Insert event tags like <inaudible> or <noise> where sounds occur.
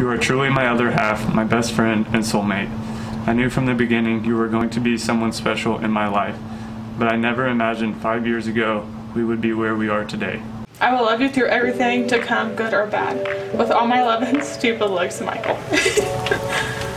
You are truly my other half, my best friend and soulmate. I knew from the beginning you were going to be someone special in my life, but I never imagined five years ago we would be where we are today. I will love you through everything to come, good or bad. With all my love and stupid looks, Michael. <laughs>